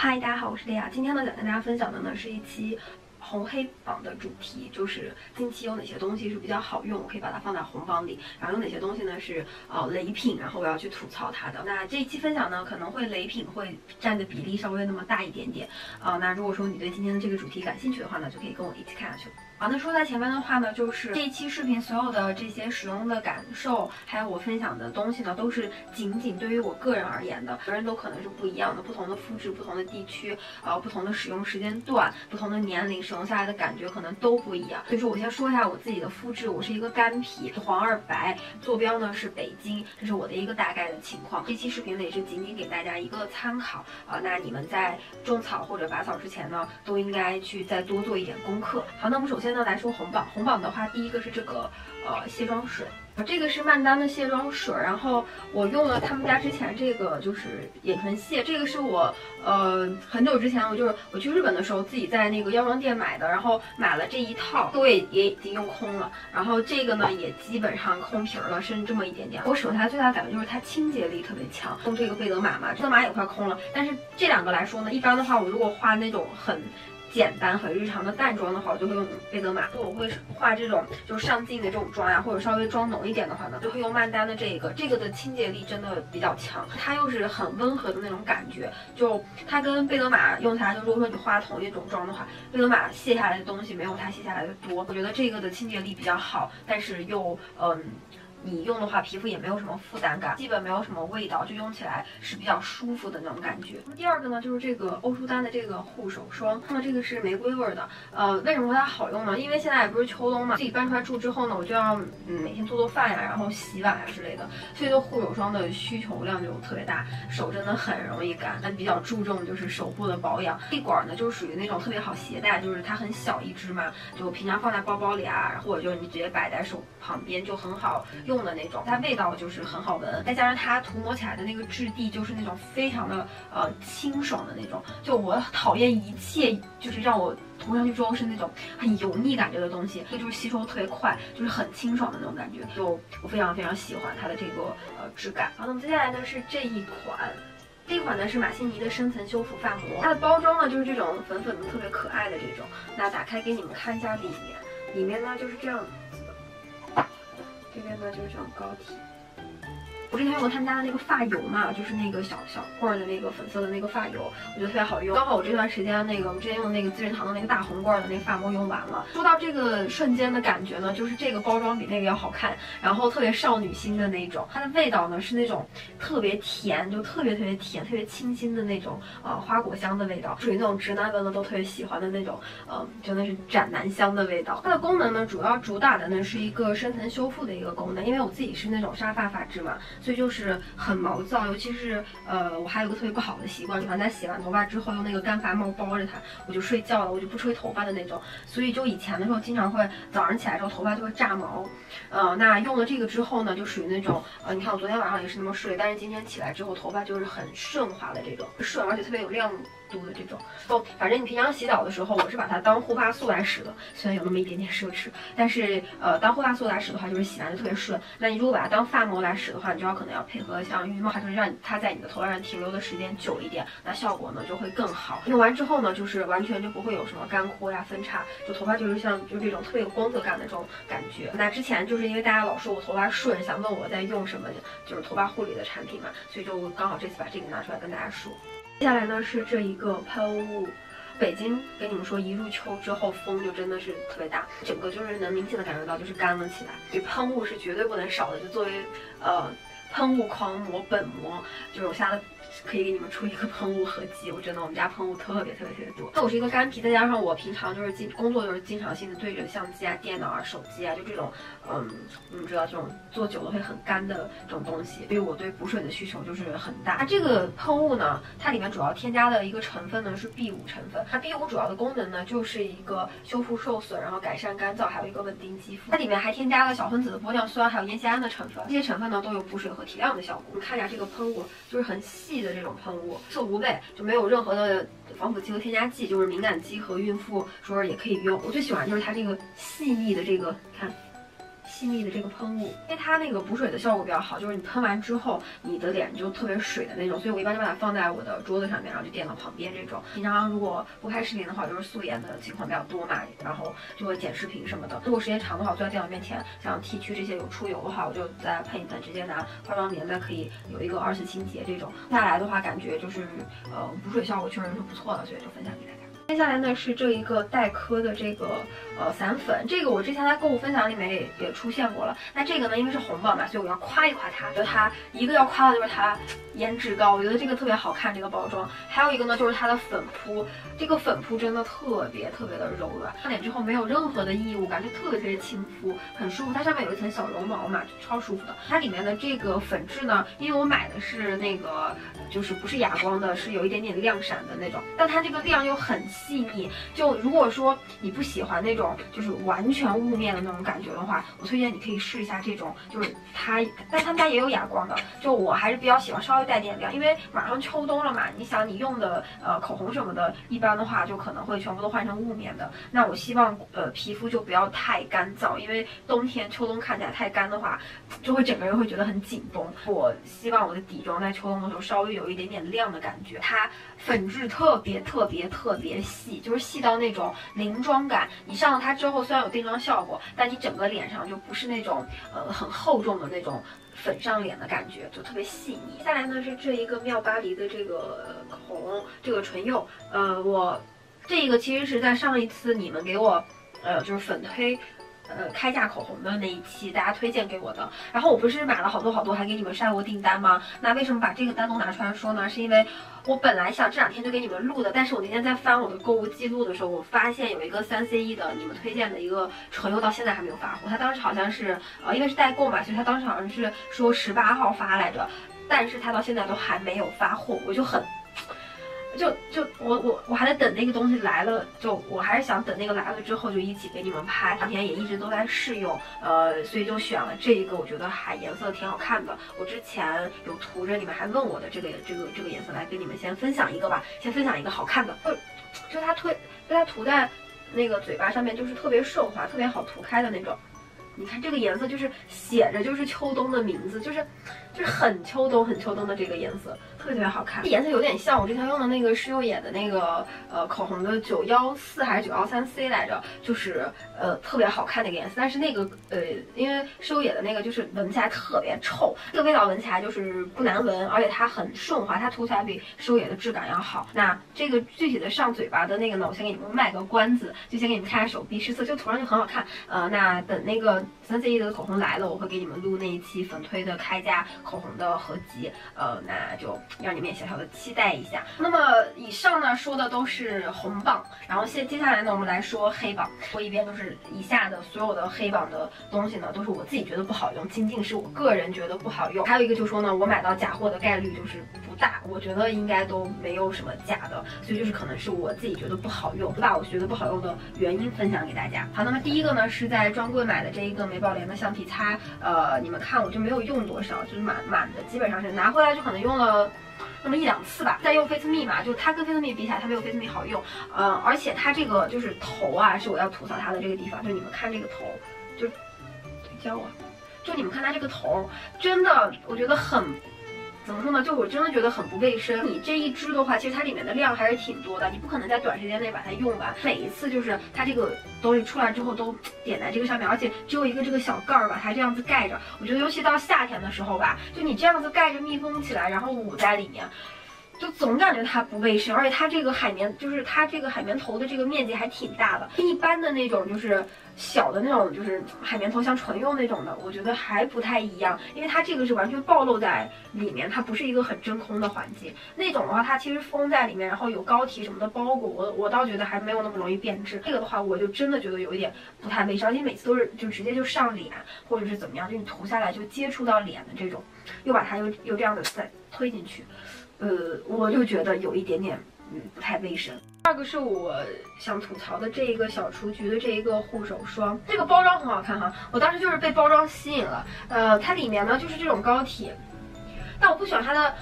嗨，大家好，我是莉亚。今天呢，想跟大家分享的呢是一期红黑榜的主题，就是近期有哪些东西是比较好用，我可以把它放在红榜里；然后有哪些东西呢是呃雷品，然后我要去吐槽它的。那这一期分享呢，可能会雷品会占的比例稍微那么大一点点啊、那如果说你对今天的这个主题感兴趣的话呢，就可以跟我一起看下去。好，那说在前面的话呢，就是这一期视频所有的这些使用的感受，还有我分享的东西呢，都是仅仅对于我个人而言的，每个人都可能是不一样的，不同的肤质、不同的地区，啊，不同的使用时间段、不同的年龄，使用下来的感觉可能都不一样。所以说我先说一下我自己的肤质，我是一个干皮，黄二白，坐标呢是北京，这是我的一个大概的情况。这期视频呢也是仅仅给大家一个参考啊、那你们在种草或者拔草之前呢，都应该去再多做一点功课。好，那我们首先呢来说红榜，红榜的话，第一个是这个呃卸妆水。这个是曼丹的卸妆水，然后我用了他们家之前这个就是眼唇卸，这个是我呃很久之前我就是我去日本的时候自己在那个药妆店买的，然后买了这一套，对也也已经用空了，然后这个呢也基本上空瓶了，剩这么一点点。我使用它最大的感觉就是它清洁力特别强，用这个贝德玛嘛，贝德玛也快空了，但是这两个来说呢，一般的话我如果画那种很。简单很日常的淡妆的话，我就会用贝德玛；如果我会画这种就是上镜的这种妆呀，或者稍微妆浓一点的话呢，就会用曼丹的这个。这个的清洁力真的比较强，它又是很温和的那种感觉。就它跟贝德玛用起来，就如果说你画同一种妆的话，贝德玛卸下来的东西没有它卸下来的多。我觉得这个的清洁力比较好，但是又嗯。你用的话，皮肤也没有什么负担感，基本没有什么味道，就用起来是比较舒服的那种感觉。那么第二个呢，就是这个欧舒丹的这个护手霜，那么这个是玫瑰味的。呃，为什么说它好用呢？因为现在也不是秋冬嘛，自己搬出来住之后呢，我就要嗯每天做做饭呀，然后洗碗呀之类的，所以对护手霜的需求量就特别大，手真的很容易干。但比较注重就是手部的保养。这管呢，就是属于那种特别好携带，就是它很小一支嘛，就平常放在包包里啊，或者就是你直接摆在手旁边就很好用的那种。它味道就是很好闻，再加上它涂抹起来的那个质地就是那种非常的呃清爽的那种。就我讨厌一切就是让我涂上去之后是那种很油腻感觉的东西，这就是吸收特别快，就是很清爽的那种感觉。就我非常非常喜欢它的这个呃质感。好，那么接下来呢是这一款。这一款呢是马西尼的深层修复发膜，它的包装呢就是这种粉粉的特别可爱的这种。那打开给你们看一下里面，里面呢就是这样这边呢就是这种膏体。我之前用过他们家的那个发油嘛，就是那个小小罐的那个粉色的那个发油，我觉得特别好用。刚好我这段时间那个我们之前用的那个资生堂的那个大红罐的那个发膜用完了。说到这个瞬间的感觉呢，就是这个包装比那个要好看，然后特别少女心的那种。它的味道呢是那种特别甜，就特别特别甜、特别清新的那种呃花果香的味道，属于那种直男闻了都特别喜欢的那种，呃，真的是斩男香的味道。它的功能呢，主要主打的呢是一个深层修复的一个功能，因为我自己是那种沙发发质嘛。所以就是很毛躁，尤其是呃，我还有个特别不好的习惯，喜欢在洗完头发之后用那个干发帽包着它，我就睡觉了，我就不吹头发的那种。所以就以前的时候，经常会早上起来之后头发就会炸毛。呃，那用了这个之后呢，就属于那种呃，你看我昨天晚上也是那么睡，但是今天起来之后头发就是很顺滑的这种，顺而且特别有亮度的这种。哦，反正你平常洗澡的时候，我是把它当护发素来使的，虽然有那么一点点奢侈，但是呃，当护发素来使的话，就是洗完就特别顺。那你如果把它当发膜来使的话，你就要可能要配合像浴帽，它就是让它在你的头发上停留的时间久一点，那效果呢就会更好。用完之后呢，就是完全就不会有什么干枯呀、分叉，就头发就是像就这种特别有光泽感的这种感觉。那之前就是因为大家老说我头发顺，想问我在用什么就是头发护理的产品嘛，所以就刚好这次把这个拿出来跟大家说。接下来呢是这一个喷雾。北京跟你们说，一入秋之后风就真的是特别大，整个就是能明显的感觉到就是干了起来。这喷雾是绝对不能少的，就作为呃喷雾狂魔本魔，就是我下了可以给你们出一个喷雾合集。我真的我们家喷雾特别特别特别多。那我是一个干皮，再加上我平常就是经工作就是经常性的对着相机啊、电脑啊、手机啊，就这种嗯你们知道这种做久了会很干的这种东西，所以我对补水的需求就是很大。它这个喷雾呢，它里面主要添加的一个成分呢是 B 五成分。它 B 五主要的功能呢，就是一个修复受损，然后改善干燥，还有一个稳定肌肤。它里面还添加了小分子的玻尿酸，还有烟酰胺的成分。这些成分呢，都有补水和提亮的效果。我们看一下这个喷雾，就是很细的这种喷雾，色无味，就没有任何的防腐剂和添加剂，就是敏感肌和孕妇说也可以用。我最喜欢就是它这个细腻的这个，看。细腻的这个喷雾，因为它那个补水的效果比较好，就是你喷完之后，你的脸就特别水的那种，所以我一般就把它放在我的桌子上面，然后就垫到旁边这种。平常如果不拍视频的话，就是素颜的情况比较多嘛，然后就会剪视频什么的。如果时间长的话，我坐在电脑面前，像 T 区这些有出油的话，我就再喷一喷，直接拿化妆棉再可以有一个二次清洁这种。下来的话，感觉就是呃补水效果确实是不错的，所以就分享给大家。接下来呢是这一个黛珂的这个呃散粉，这个我之前在购物分享里面也也出现过了。那这个呢，因为是红榜嘛，所以我要夸一夸它。觉得它一个要夸的就是它颜值高，我觉得这个特别好看这个包装。还有一个呢就是它的粉扑，这个粉扑真的特别特别的柔软，上脸之后没有任何的异物，感觉特别特别亲肤，很舒服。它上面有一层小绒毛嘛，超舒服的。它里面的这个粉质呢，因为我买的是那个就是不是哑光的，是有一点点亮闪的那种，但它这个亮又很。细腻，就如果说你不喜欢那种就是完全雾面的那种感觉的话，我推荐你可以试一下这种，就是它，但他们家也有哑光的，就我还是比较喜欢稍微带点亮，因为马上秋冬了嘛，你想你用的呃口红什么的，一般的话就可能会全部都换成雾面的，那我希望呃皮肤就不要太干燥，因为冬天秋冬看起来太干的话，就会整个人会觉得很紧绷。我希望我的底妆在秋冬的时候稍微有一点点亮的感觉，它粉质特别特别特别。细就是细到那种零妆感，你上了它之后虽然有定妆效果，但你整个脸上就不是那种呃很厚重的那种粉上脸的感觉，就特别细腻。下来呢是这一个妙巴黎的这个口红，这个唇釉，呃，我这个其实是在上一次你们给我呃就是粉推。呃，开价口红的那一期，大家推荐给我的。然后我不是买了好多好多，还给你们晒过订单吗？那为什么把这个单独拿出来说呢？是因为我本来想这两天就给你们录的，但是我那天在翻我的购物记录的时候，我发现有一个三 C E 的你们推荐的一个唇釉到现在还没有发货。他当时好像是呃，因为是代购嘛，所以他当时好像是说十八号发来着，但是他到现在都还没有发货，我就很。就就我我我还在等那个东西来了，就我还是想等那个来了之后就一起给你们拍。两天也一直都在试用，呃，所以就选了这一个，我觉得还颜色挺好看的。我之前有涂着，你们还问我的这个这个这个颜色，来跟你们先分享一个吧。先分享一个好看的，就就它推就它涂在那个嘴巴上面，就是特别顺滑，特别好涂开的那种。你看这个颜色，就是写着就是秋冬的名字，就是就是很秋冬很秋冬的这个颜色。特别好看，这颜色有点像我之前用的那个施优野的那个呃口红的九幺四还是九幺三 C 来着，就是呃特别好看那个颜色。但是那个呃，因为施优野的那个就是闻起来特别臭，这个味道闻起来就是不难闻，而且它很顺滑，它涂起来比施优野的质感要好。那这个具体的上嘴巴的那个呢，我先给你们卖个关子，就先给你们看下手臂试色，就涂上去很好看。呃，那等那个三 C E 的口红来了，我会给你们录那一期粉推的开价口红的合集。呃，那就。让你们也小小的期待一下。那么以上呢说的都是红榜，然后现接下来呢我们来说黑榜。说一遍，就是以下的所有的黑榜的东西呢，都是我自己觉得不好用，仅仅是我个人觉得不好用。还有一个就说呢，我买到假货的概率就是不大，我觉得应该都没有什么假的，所以就是可能是我自己觉得不好用，把我觉得不好用的原因分享给大家。好，那么第一个呢是在专柜买的这一个美宝莲的橡皮擦，呃，你们看我就没有用多少，就是满满的，基本上是拿回来就可能用了。那么一两次吧，再用 Face Me 嘛，就它跟 Face Me 比起来，它没有 Face Me 好用，呃，而且它这个就是头啊，是我要吐槽它的这个地方，就你们看这个头，就教我，就你们看它这个头，真的，我觉得很。怎么说呢？就我真的觉得很不卫生。你这一支的话，其实它里面的量还是挺多的，你不可能在短时间内把它用完。每一次就是它这个东西出来之后都点在这个上面，而且只有一个这个小盖儿把它这样子盖着。我觉得尤其到夏天的时候吧，就你这样子盖着密封起来，然后捂在里面。就总感觉它不卫生，而且它这个海绵就是它这个海绵头的这个面积还挺大的，一般的那种就是小的那种就是海绵头，像唇釉那种的，我觉得还不太一样，因为它这个是完全暴露在里面，它不是一个很真空的环境。那种的话，它其实封在里面，然后有膏体什么的包裹，我我倒觉得还没有那么容易变质。这个的话，我就真的觉得有一点不太卫生，而且每次都是就直接就上脸，或者是怎么样，就你涂下来就接触到脸的这种，又把它又又这样的再推进去。呃，我就觉得有一点点，嗯，不太卫生。第二个是我想吐槽的这一个小雏菊的这一个护手霜，这个包装很好看哈，我当时就是被包装吸引了。呃，它里面呢就是这种膏体，但我不喜欢它的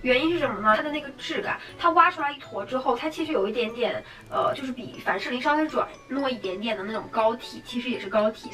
原因是什么呢？它的那个质感，它挖出来一坨之后，它其实有一点点，呃，就是比凡士林稍微软糯一点点的那种膏体，其实也是膏体。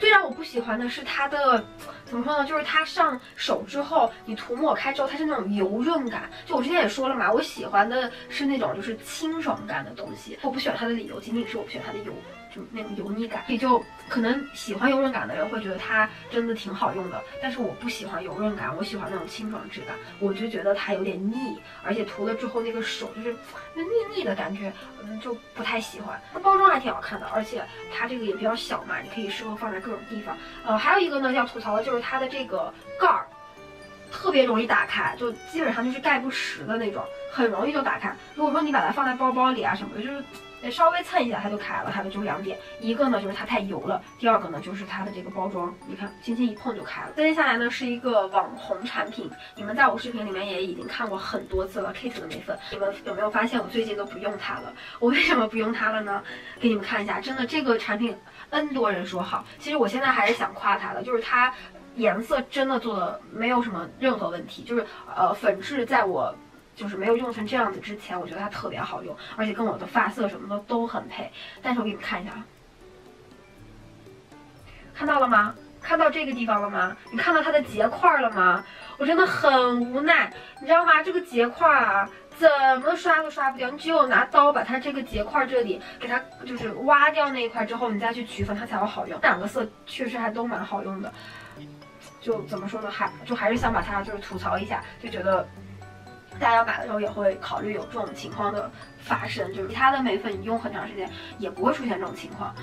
最让我不喜欢的是它的，怎么说呢？就是它上手之后，你涂抹开之后，它是那种油润感。就我之前也说了嘛，我喜欢的是那种就是清爽感的东西。我不喜欢它的理由，仅仅是我不喜欢它的油。就那种油腻感，也就可能喜欢油润感的人会觉得它真的挺好用的，但是我不喜欢油润感，我喜欢那种清爽质感，我就觉得它有点腻，而且涂了之后那个手就是那腻腻的感觉，嗯，就不太喜欢。它包装还挺好看的，而且它这个也比较小嘛，你可以适合放在各种地方。呃，还有一个呢要吐槽的就是它的这个盖儿，特别容易打开，就基本上就是盖不实的那种，很容易就打开。如果说你把它放在包包里啊什么的，就是。稍微蹭一下它就开了，它的就两点，一个呢就是它太油了，第二个呢就是它的这个包装，你看轻轻一碰就开了。接下来呢是一个网红产品，你们在我视频里面也已经看过很多次了，Kate 的眉粉，你们有没有发现我最近都不用它了？我为什么不用它了呢？给你们看一下，真的这个产品 N 多人说好，其实我现在还是想夸它的，就是它颜色真的做的没有什么任何问题，就是呃粉质在我。就是没有用成这样子之前，我觉得它特别好用，而且跟我的发色什么的都很配。但是我给你们看一下，看到了吗？看到这个地方了吗？你看到它的结块了吗？我真的很无奈，你知道吗？这个结块啊，怎么刷都刷不掉。你只有拿刀把它这个结块这里给它就是挖掉那一块之后，你再去取粉，它才会好用。两个色确实还都蛮好用的，就怎么说呢？还就还是想把它就是吐槽一下，就觉得。大家买的时候也会考虑有这种情况的发生，就是其他的眉粉你用很长时间也不会出现这种情况。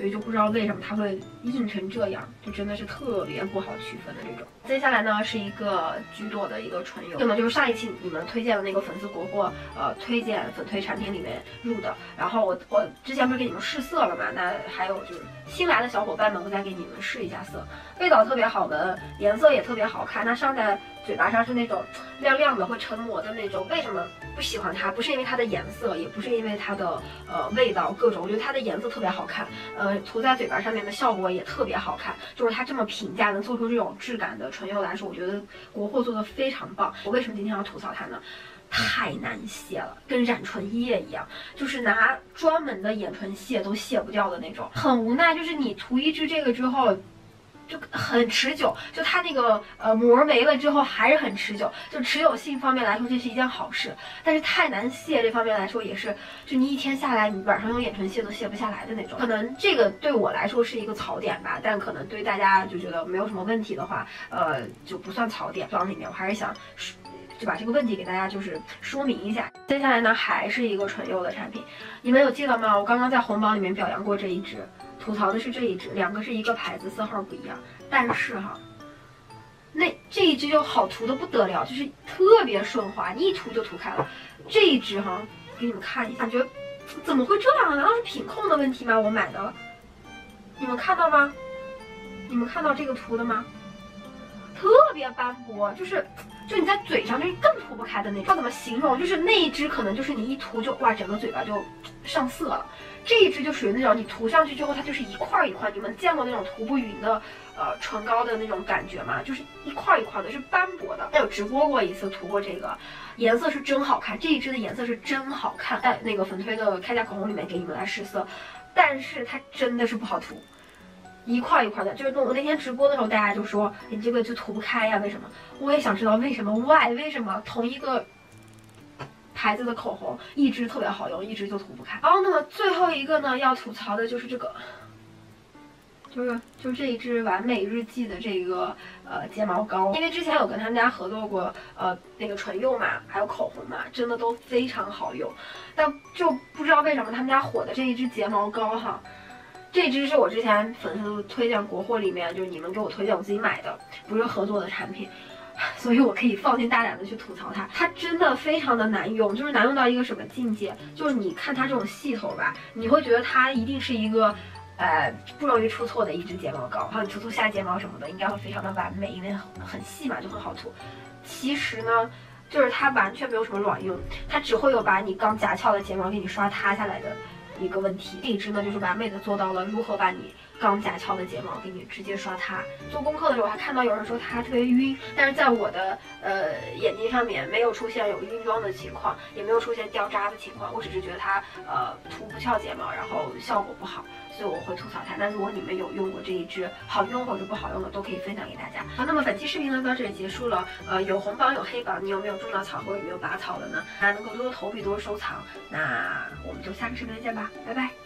所以就不知道为什么它会硬成这样，就真的是特别不好区分的这种。接下来呢是一个橘朵的一个唇釉，这个就是上一期你们推荐的那个粉丝国货呃推荐粉推产品里面入的。然后我我之前不是给你们试色了嘛？那还有就是新来的小伙伴们，我再给你们试一下色，味道特别好闻，颜色也特别好看。那上在嘴巴上是那种亮亮的会成膜的那种。为什么不喜欢它？不是因为它的颜色，也不是因为它的呃味道各种，我觉得它的颜色特别好看，呃。涂在嘴巴上面的效果也特别好看，就是它这么平价能做出这种质感的唇釉来说，我觉得国货做的非常棒。我为什么今天要吐槽它呢？太难卸了，跟染唇液一样，就是拿专门的眼唇卸都卸不掉的那种，很无奈。就是你涂一支这个之后。就很持久，就它那个呃膜没了之后还是很持久，就持久性方面来说这是一件好事，但是太难卸这方面来说也是，就你一天下来你晚上用眼唇卸都卸不下来的那种，可能这个对我来说是一个槽点吧，但可能对大家就觉得没有什么问题的话，呃就不算槽点。妆里面我还是想就把这个问题给大家就是说明一下。接下来呢还是一个唇釉的产品，你们有记得吗？我刚刚在红榜里面表扬过这一支。吐槽的是这一支，两个是一个牌子，色号不一样，但是哈，那这一支就好涂的不得了，就是特别顺滑，你一涂就涂开了。这一支哈，给你们看一下，感觉怎么会这样？难道是品控的问题吗？我买的，你们看到吗？你们看到这个图的吗？特别斑驳，就是。就你在嘴上就是更涂不开的那种，要怎么形容？就是那一支可能就是你一涂就哇，整个嘴巴就上色了。这一支就属于那种你涂上去之后，它就是一块一块。你们见过那种涂不匀的呃唇膏的那种感觉吗？就是一块一块的，是斑驳的。有直播过一次涂过这个，颜色是真好看。这一支的颜色是真好看，在那个粉推的开价口红里面给你们来试色，但是它真的是不好涂。一块一块的，就是我那天直播的时候，大家就说你这个就涂不开呀？为什么？我也想知道为什么。Why？为什么同一个牌子的口红，一支特别好用，一支就涂不开？然后，那么最后一个呢，要吐槽的就是这个，就是就这一支完美日记的这个呃睫毛膏，因为之前有跟他们家合作过，呃那个唇釉嘛，还有口红嘛，真的都非常好用，但就不知道为什么他们家火的这一支睫毛膏哈。这支是我之前粉丝推荐国货里面，就是你们给我推荐我自己买的，不是合作的产品，所以我可以放心大胆的去吐槽它。它真的非常的难用，就是难用到一个什么境界？就是你看它这种细头吧，你会觉得它一定是一个，呃，不容易出错的一支睫毛膏，然后你涂涂下睫毛什么的，应该会非常的完美，因为很很细嘛，就很好涂。其实呢，就是它完全没有什么卵用，它只会有把你刚夹翘的睫毛给你刷塌下来的。一个问题，这一支呢就是完美的做到了如何把你刚夹翘的睫毛给你直接刷塌。做功课的时候还看到有人说它特别晕，但是在我的呃眼睛上面没有出现有晕妆的情况，也没有出现掉渣的情况，我只是觉得它呃涂不翘睫毛，然后效果不好，所以我会吐槽它。那如果你们有用过这一支好用或者不好用的，都可以分享给大家。好，那么本期视频呢到这里结束了。呃，有红榜有黑榜，你有没有种到草或者有没有拔草的呢？大家能够多多投币多多收藏。那我们就下个视频再见吧，拜拜。